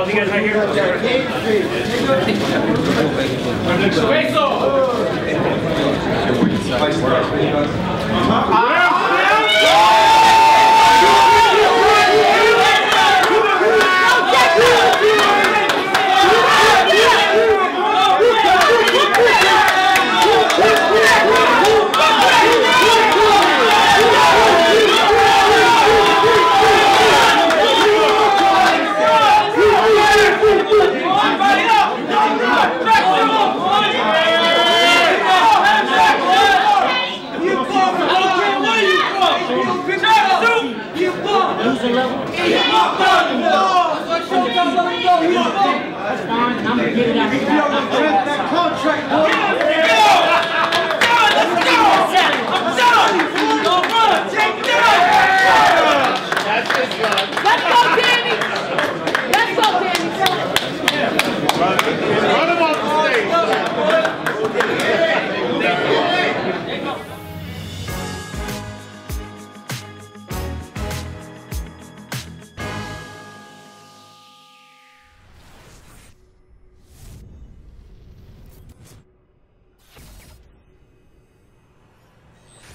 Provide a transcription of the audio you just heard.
all you guys right here? Peso! I'm gonna get it out.